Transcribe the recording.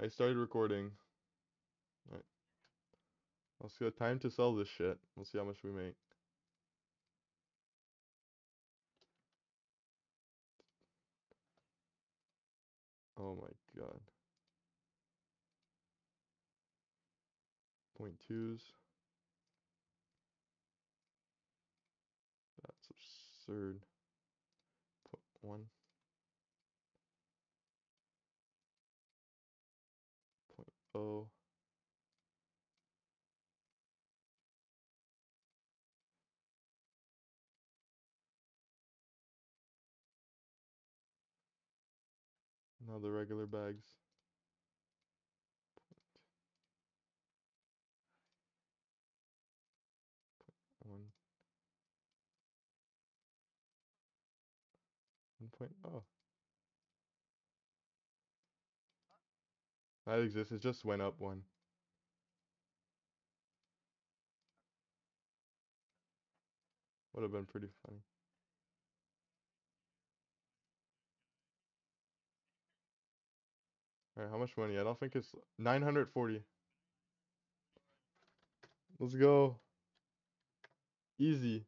I started recording. Alright. Let's get time to sell this shit. Let's see how much we make. Oh my god. Point twos. That's absurd. Put one. Oh. Now the regular bags. One. One point oh. That exists, it just went up one. Would have been pretty funny. Alright, how much money? I don't think it's 940. Let's go. Easy.